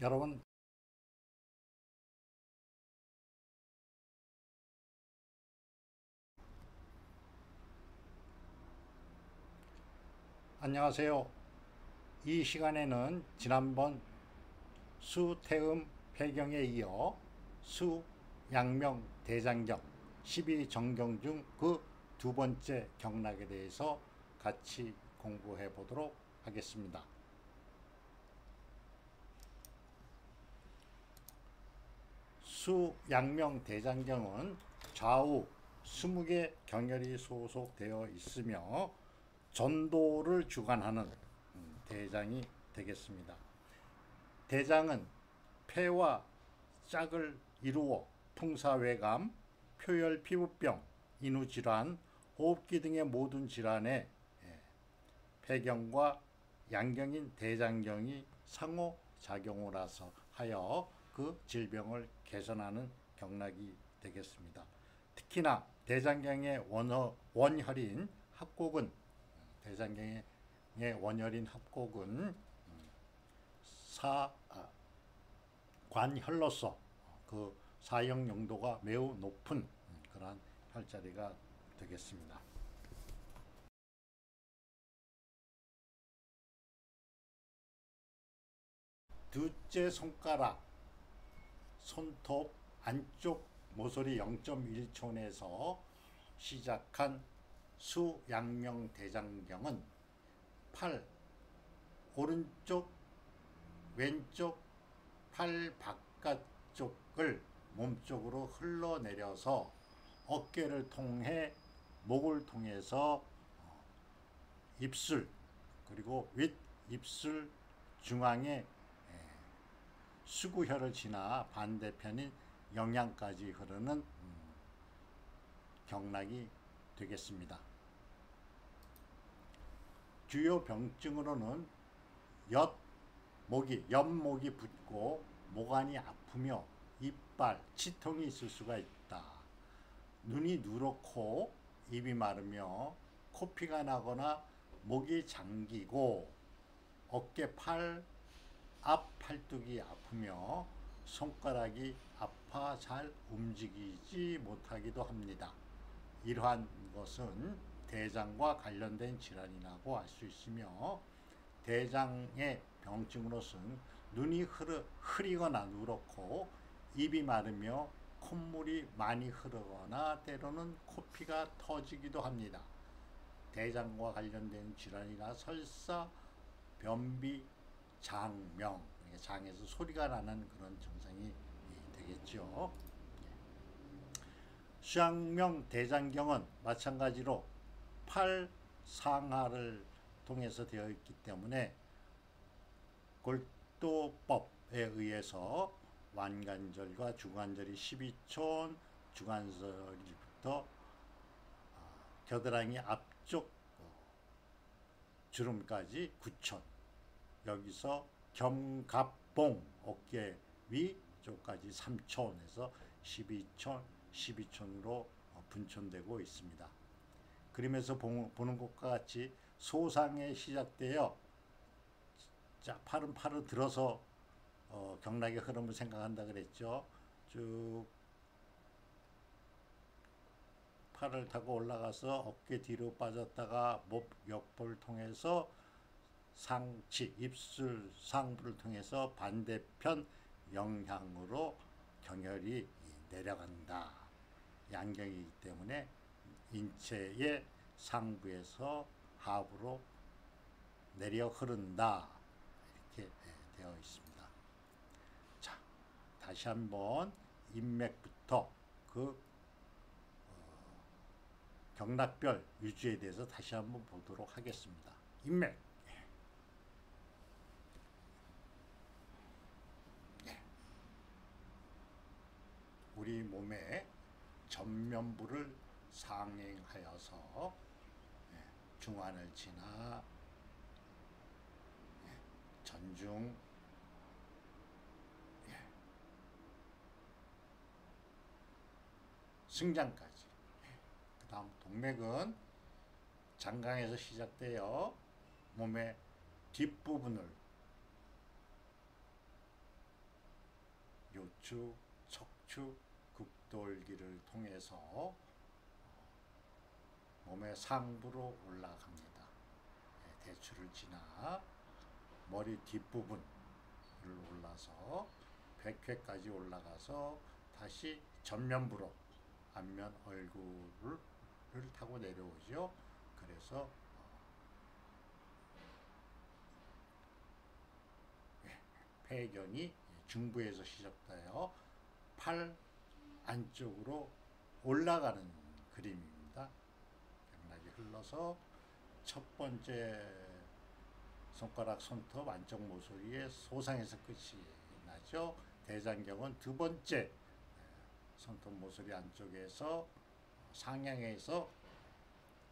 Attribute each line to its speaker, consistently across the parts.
Speaker 1: 여러분 안녕하세요. 이 시간에는 지난번 수태음 폐경에 이어 수양명 대장경 12정경 중 그 두 번째 경락에 대해서 같이 공부해 보도록 하겠습니다. 수 양명 대장경은 좌우 20개 경열이 소속되어 있으며 전도를 주관하는 음, 대장이 되겠습니다. 대장은 폐와 짝을 이루어 풍사외감, 표열 피부병, 인후질환, 호흡기 등의 모든 질환에 예, 폐경과 양경인 대장경이 상호작용을 하여 그 질병을 개선하는 경락이 되겠습니다. 특히나 대장경의 원어, 원혈인 합곡은 대장경의 원혈인 합곡은 사 아, 관혈로서 그 사형 용도가 매우 높은 그러한 혈자리가 되겠습니다. 둘째 손가락 손톱 안쪽 모서리 0.1촌에서 시작한 수양명 대장경은 팔 오른쪽 왼쪽 팔 바깥쪽을 몸쪽으로 흘러내려서 어깨를 통해 목을 통해서 입술 그리고 윗 입술 중앙에 수구혈을 지나 반대편인 영양까지 흐르는 음, 경락이 되겠습니다. 주요 병증으로는 엿 목이 엿목이 붓고 목안이 아프며 이빨 치통이 있을 수가 있다. 눈이 누렇고 입이 마르며 코피가 나거나 목이 잠기고 어깨 팔 앞 팔뚝이 아프며 손가락이 아파 잘 움직이지 못하기도 합니다. 이러한 것은 대장과 관련된 질환이라고 할수 있으며 대장의 병증으로서는 눈이 흐르, 흐리거나 누렇고 입이 마르며 콧물이 많이 흐르거나 때로는 코피가 터지기도 합니다. 대장과 관련된 질환이나 설사, 변비, 장명, 장에서 소리가 나는 그런 증상이 되겠죠. 수양명 대장경은 마찬가지로 팔 상하를 통해서 되어 있기 때문에 골도법에 의해서 완관절과 주관절이 12촌, 주관절부터 아, 겨드랑이 앞쪽 주름까지 9촌, 여기서 겸갑봉 어깨 위 쪽까지 3촌에서 12촌, 12촌으로 분촌되고 있습니다. 그림에서 보는 것과 같이 소상에 시작되어 자 팔은 팔을 들어서 어, 경락의 흐름을 생각한다 그랬죠. 쭉 팔을 타고 올라가서 어깨 뒤로 빠졌다가 목 옆을 통해서 상치 입술 상부를 통해서 반대편 영향으로 경혈이 내려간다. 양경이기 때문에 인체의 상부에서 하부로 내려 흐른다. 이렇게 되어 있습니다. 자, 다시 한번 인맥부터 그 어, 경락별 유주에 대해서 다시 한번 보도록 하겠습니다. 인맥. 우리 몸의 전면부를 상행하여서 예, 중환을 지나 예, 전중 예, 승장까지. 그 다음 동맥은 장강에서 시작되어 몸의 뒷부분을 요추, 척추, 극돌기를 통해서 어, 몸의 상부로 올라갑니다. 예, 대추를 지나 머리 뒷부분을 올라서 백회까지 올라가서 다시 전면부로 앞면 얼굴을 타고 내려오죠. 그래서 폐경이 중부에서 시작되어 팔 안쪽으로 올라가는 그림입니다. 경락이 흘러서 첫 번째 손가락 손톱 안쪽 모서리에 소상에서 끝이 나죠. 대장경은 두 번째 손톱 모서리 안쪽에서 상향에서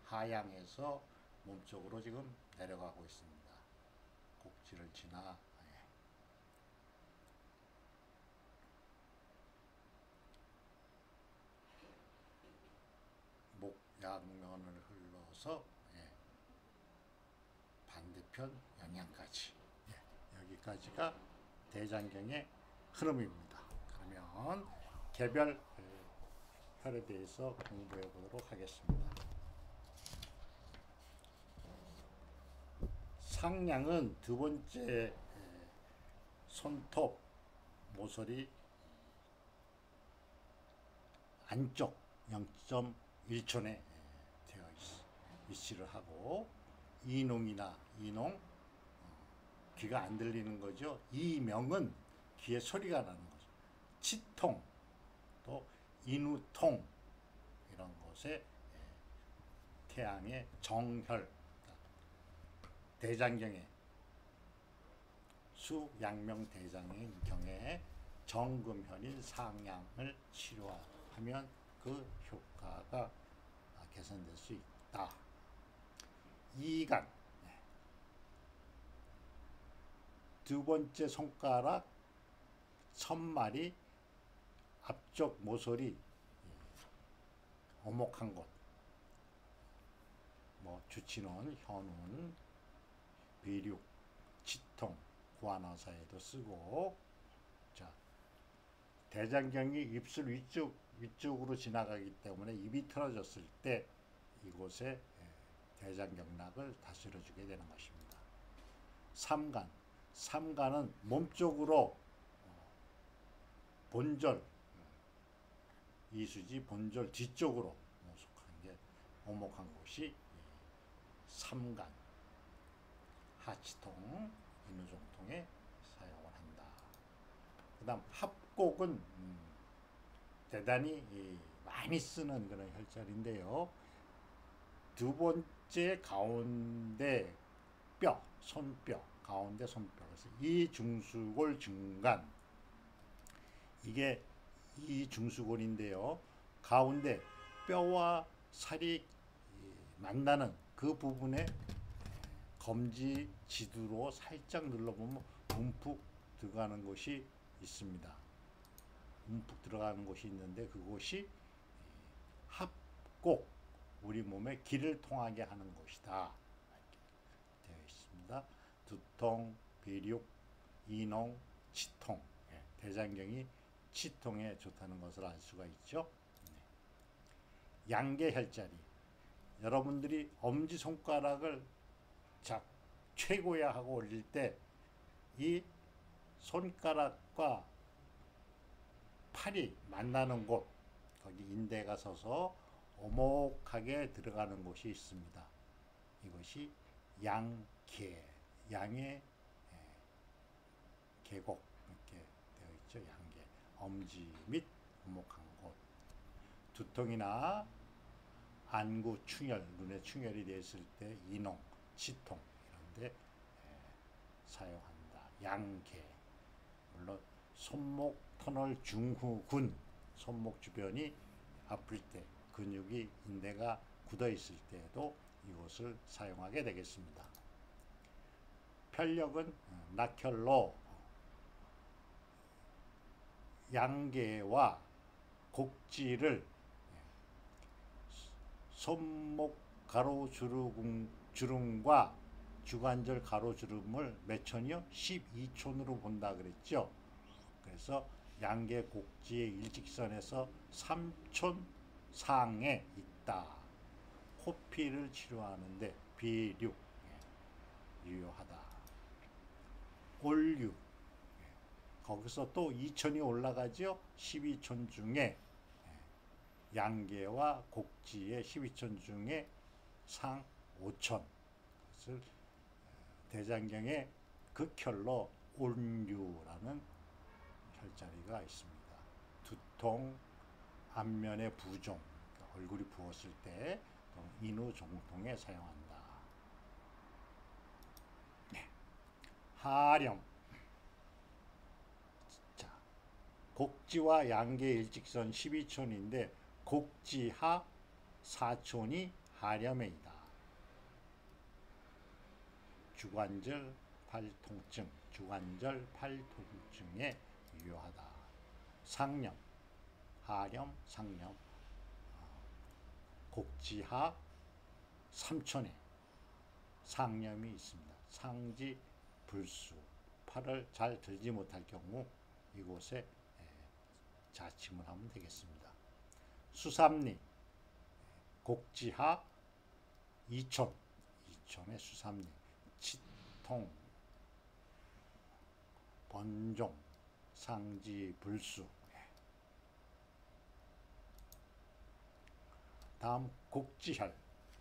Speaker 1: 하향에서 몸쪽으로 지금 내려가고 있습니다. 곡지를 지나 예. 목 양면을 흘러서 예. 반대편 영양까지 예. 여기까지가 대장경의 흐름입니다. 그러면 개별 혈에 대해서 공부해 보도록 하겠습니다. 상량은 두 번째 손톱 모서리 안쪽 0.1촌에 되어 있, 위치를 하고 이농이나 이농 어, 귀가 안 들리는 거죠. 이명은 귀에 소리가 나는 거죠. 치통 또 인후통 이런 곳에 태양의 정혈 대장경에 수양명 대장경에 정금현인 상향을 치료하면 그 효과 가 개선될 수 있다. 이간. 두 번째 손가락 천말이 앞쪽 모서리 오목한 곳, 뭐 주치는, 현운, 비륙, 치통, 구안화사에도 쓰고, 자 대장경이 입술 위쪽 위쪽으로 지나가기 때문에 입이 틀어졌을 때 이곳에 대장 경락을 다스려 주게 되는 것입니다. 삼간, 삼간은 몸쪽으로 본절 이수지 본절 뒤쪽으로 속한 게 오목한 곳이 삼간 하치통 인후종통에 사용을 한다. 그 다음 합곡은 음, 대단히 많이 쓰는 그런 혈자리인데요. 두 번째 가운데 뼈, 손뼈, 가운데 손뼈. 그래서 이 중수골 중간 이게 이 중수골인데요. 가운데 뼈와 살이 만나는 그 부분에 검지 지두로 살짝 눌러보면 움푹 들어가는 곳이 있습니다. 움푹 들어가는 곳이 있는데 그곳이 합곡 우리 몸에 기를 통하게 하는 곳이다. 되어 있습니다. 두통, 비륙, 이농, 치통, 대장경이 치통에 좋다는 것을 알 수가 있죠. 네. 양계 혈자리. 여러분들이 엄지 손가락을 자 최고야 하고 올릴 때 이 손가락과 팔이 만나는 곳 거기 인대가 서서 오목하게 들어가는 곳이 있습니다. 이것이 양계 양의 계곡 이렇게 되어 있죠. 양계 엄지 및 오목한 곳 두통이나 안구 충혈 눈에 충혈이 됐을 때 이농 치통 이런데 사용한다. 양계 물론 손목 터널 중후군 손목 주변이 아플 때 근육이 인대가 굳어 있을 때에도 이것을 사용하게 되겠습니다. 편력은 낙혈로 양계와 곡지를 손목 가로주름, 주름과 주관절 가로주름을 몇 촌이요? 12촌으로 본다 그랬죠. 그래서 양계 곡지의 일직선에서 3촌 상에 있다. 호피를 치료하는데 비류 예, 유효하다. 올류 예, 거기서 또 2촌이 올라가죠. 12촌 중에 예, 양계와 곡지의 12촌 중에 상 5촌 그것을 어, 대장경의 극혈로 온류라는 혈자리가 있습니다. 두통, 안면의 부종, 그러니까 얼굴이 부었을 때 인후 종통에 사용한다. 네. 하령. 자, 곡지와 양계 일직선 12촌인데 곡지하 4촌이 하렴이다. 주관절 팔통증, 주관절 팔통증에 유효하다. 상념, 하렴, 상념, 어, 곡지하 삼촌에 상념이 있습니다. 상지 불수, 팔을 잘 들지 못할 경우 이곳에 자침을 하면 되겠습니다. 수삼리, 곡지하 이촌, 이촌의 수삼리, 치통, 번종, 상지 불수. 다음 곡지혈,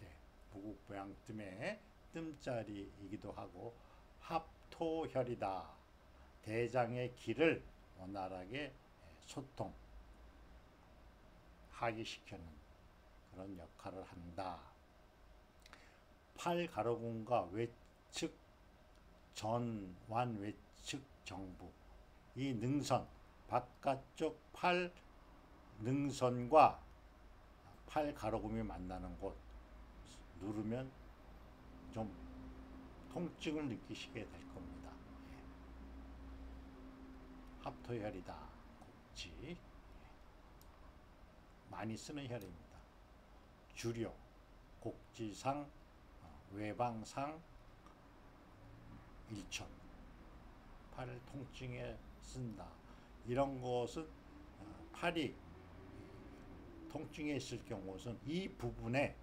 Speaker 1: 예, 부국부양 뜸에 뜸자리이기도 하고 합토혈이다. 대장의 기를 원활하게 소통, 하기시키는 그런 역할을 한다. 팔 가로근과 외측 전완 외측 정부 이 능선 바깥쪽 팔 능선과 팔 가로금이 만나는 곳 누르면 좀 통증을 느끼시게 될 겁니다. 예. 합토혈이다. 곡지 예. 많이 쓰는 혈입니다. 주력 곡지상 어, 외방상 일천 팔 통증에 쓴다. 이런 것은 어, 팔이 통증에 있을 경우는 이 부분에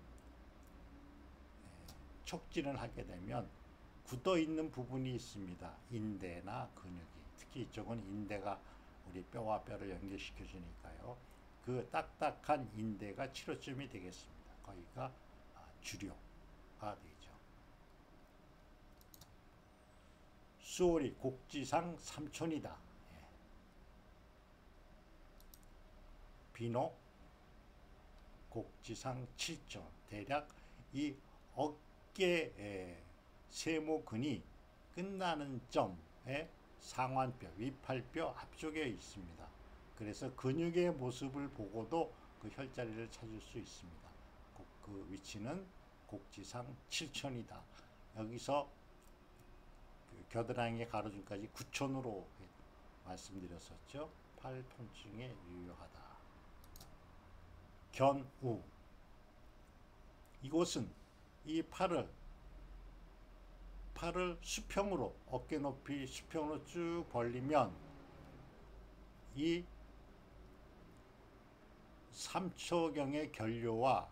Speaker 1: 촉진을 하게 되면 굳어 있는 부분이 있습니다. 인대나 근육이. 특히 이쪽은 인대가 우리 뼈와 뼈를 연결시켜 주니까요. 그 딱딱한 인대가 치료점이 되겠습니다. 거기가 아, 주료가 되죠. 수월이 곡지상 삼촌이다. 예. 비노 곡지상 7조 대략 이 어깨 세모근이 끝나는 점에 상완뼈, 위팔뼈 앞쪽에 있습니다. 그래서 근육의 모습을 보고도 그 혈자리를 찾을 수 있습니다. 그 위치는 곡지상 7천이다. 여기서 그 겨드랑이 가로준까지 9천으로 말씀드렸었죠. 팔 통증에 유효하다. 견우 이곳은 이 팔을 팔을 수평으로 어깨 높이 수평으로 쭉 벌리면 이 3초경의 결료와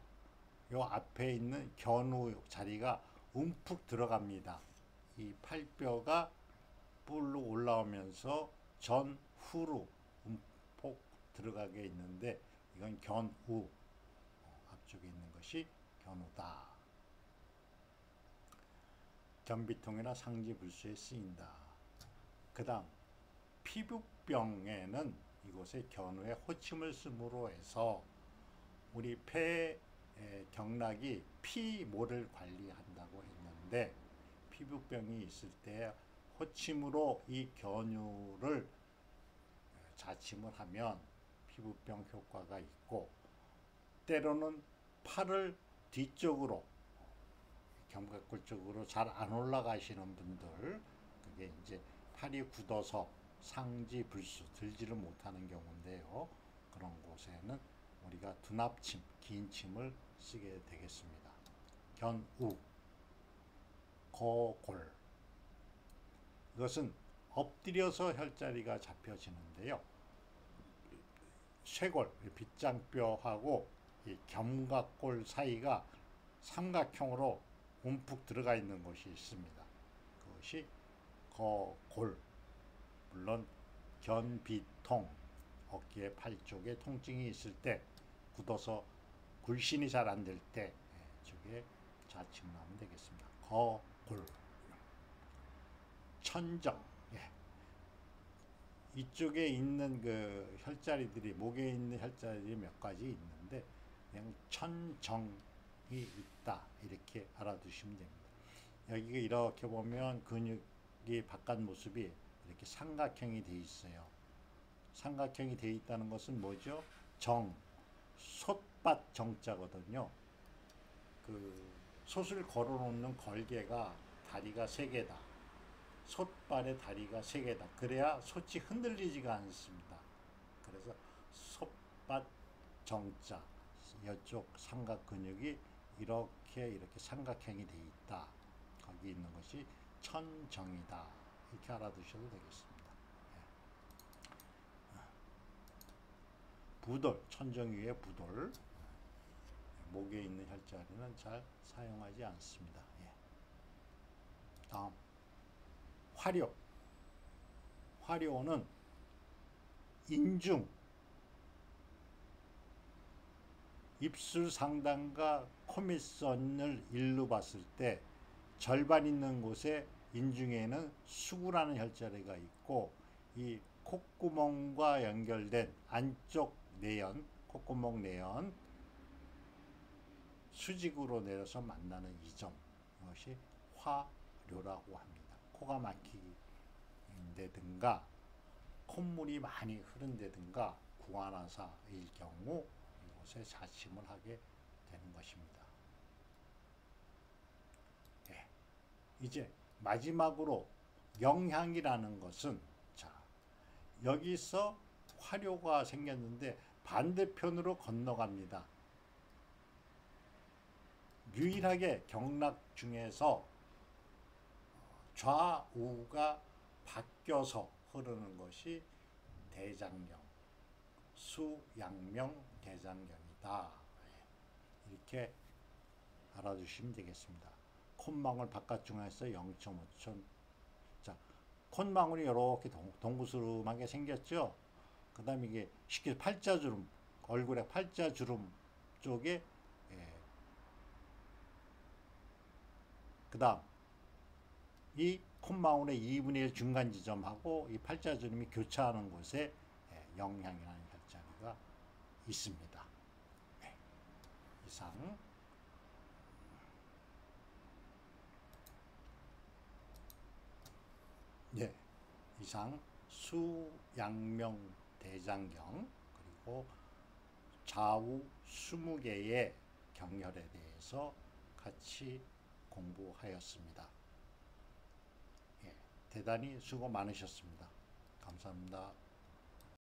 Speaker 1: 요 앞에 있는 견우 자리가 움푹 들어갑니다. 이 팔뼈가 뿔로 올라오면서 전후로 움푹 들어가게 있는데 이건 견우 앞쪽에 있는 것이 견우다. 변비통이나 상지불수에 쓰인다. 그 다음 피부병에는 이곳에 견우의 호침을 쓰므로 해서 우리 폐 경락이 피모를 관리한다고 했는데 피부병이 있을 때 호침으로 이 견우를 자침을 하면 피부병 효과가 있고 때로는 팔을 뒤쪽으로 견갑골 쪽으로 잘 안 올라가시는 분들 그게 이제 팔이 굳어서 상지 불수 들지를 못하는 경우인데요. 그런 곳에는 우리가 두납침, 긴 침을 쓰게 되겠습니다. 견우, 거골 이것은 엎드려서 혈자리가 잡혀지는데요. 쇄골 빗장뼈하고 이 견갑골 사이가 삼각형으로 움푹 들어가 있는 곳이 있습니다. 그것이 거골 물론 견비통 어깨 팔 쪽에 통증이 있을 때 굳어서 굴신이 잘 안 될 때 저게 좌측 나면 되겠습니다. 거골 천정 예. 이쪽에 있는 그 혈자리들이 목에 있는 혈자리들이 몇 가지 있는데 그냥 천정이 있다 이렇게 알아두시면 됩니다. 여기가 이렇게 보면 근육이 바깥 모습이 이렇게 삼각형이 돼 있어요. 삼각형이 돼 있다는 것은 뭐죠? 정, 솥밭 정자거든요. 그 솥을 걸어놓는 걸개가 다리가 세 개다. 솥발의 다리가 세 개다. 그래야 솥이 흔들리지가 않습니다. 그래서 솥밭 정자 이쪽 삼각 근육이 이렇게 이렇게 삼각형이 돼 있다. 거기 있는 것이 천정이다. 이렇게 알아두셔도 되겠습니다. 예. 부돌, 천정 위에 부돌. 목에 있는 혈자리는 잘 사용하지 않습니다. 예. 다음 화료. 화료는 인중, 입술 상단과 코밑선을 일로 봤을 때 절반 있는 곳에 인중에는 수구라는 혈자리가 있고 이 콧구멍과 연결된 안쪽 내연, 콧구멍 내연 수직으로 내려서 만나는 이 점, 이것이 화료라고 합니다. 코가 막히는데든가 콧물이 많이 흐른데든가 구안화사일 경우 이곳에 자침을 하게 되는 것입니다. 네. 이제 마지막으로 영향이라는 것은 자 여기서 화료가 생겼는데 반대편으로 건너갑니다. 유일하게 경락 중에서 좌우가 바뀌어서 흐르는 것이 대장경, 수양명 대장경이다. 이렇게 알아두시면 되겠습니다. 콧망울 바깥중앙에서 0.5천 자 콧망울이 이렇게 동, 구스름하게 생겼죠. 그 다음에 이게 쉽게 팔자주름 얼굴에 팔자주름 쪽에 예. 그 다음 이 콧망울의 2분의 1 중간 지점하고 이 팔자주름이 교차하는 곳에 예, 영향이라는 혈자리가 있습니다. 네. 이상 네, 이상 수양명 대장경 그리고 좌우 20개의 경혈에 대해서 같이 공부하였습니다. 예, 대단히 수고 많으셨습니다. 감사합니다.